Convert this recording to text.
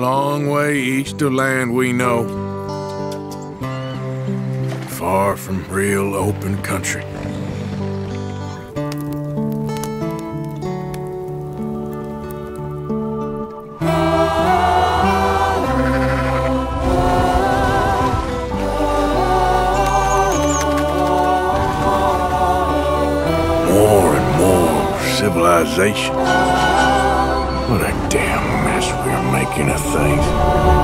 long way east of land we know. Far from real open country. More and more civilization. What a damn we're making a things.